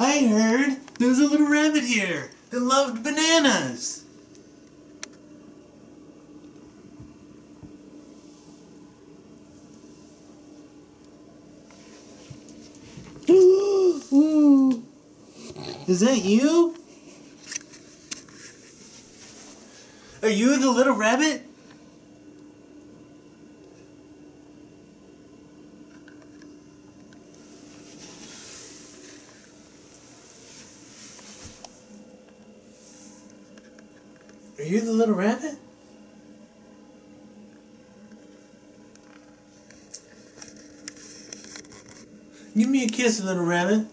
I heard there was a little rabbit here that loved bananas. Is that you? Are you the little rabbit? Are you the little rabbit? Give me a kiss, little rabbit.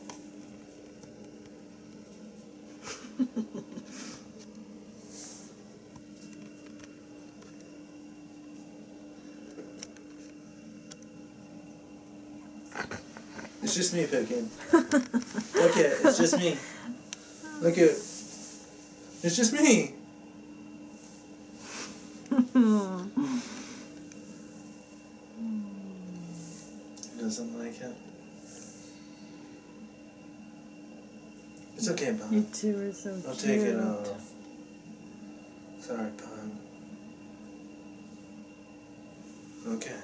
It's just me, Pipkin. Look at it. It's just me. Look at it. It's just me. He doesn't like it. It's okay, You two are so I'll cute. take it off. Uh, sorry, Pun. Okay.